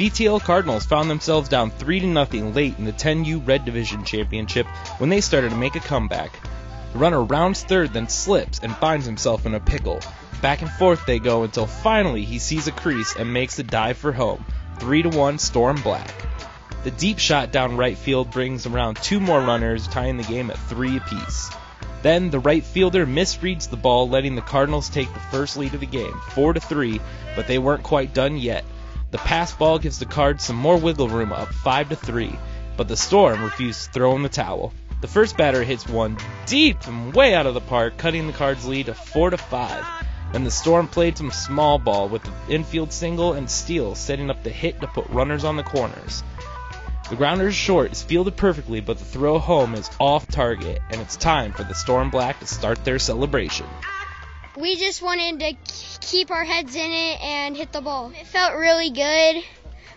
BTL Cardinals found themselves down 3 0 late in the 10U Red Division Championship when they started to make a comeback. The runner rounds third, then slips and finds himself in a pickle. Back and forth they go until finally he sees a crease and makes a dive for home. 3 1 Storm Black. The deep shot down right field brings around two more runners, tying the game at 3 apiece. Then the right fielder misreads the ball, letting the Cardinals take the first lead of the game, 4 to 3, but they weren't quite done yet. The pass ball gives the Cards some more wiggle room up 5 to 3, but the Storm refused to throw in the towel. The first batter hits one deep and way out of the park, cutting the Cards' lead to 4 to 5. Then the Storm played some small ball with an infield single and steal, setting up the hit to put runners on the corners. The grounder short is fielded perfectly, but the throw home is off target, and it's time for the Storm Black to start their celebration. We just wanted to keep our heads in it and hit the ball. It felt really good.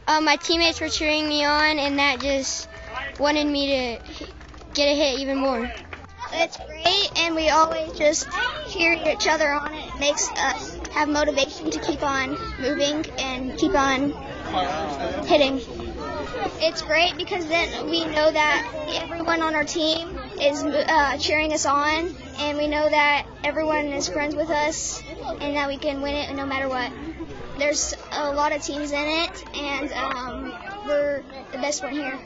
Um, my teammates were cheering me on, and that just wanted me to get a hit even more. It's great, and we always just cheer each other on. It makes us have motivation to keep on moving and keep on hitting. It's great because then we know that everyone on our team is uh, cheering us on, and we know that everyone is friends with us, and that we can win it no matter what. There's a lot of teams in it, and um, we're the best one here.